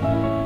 嗯。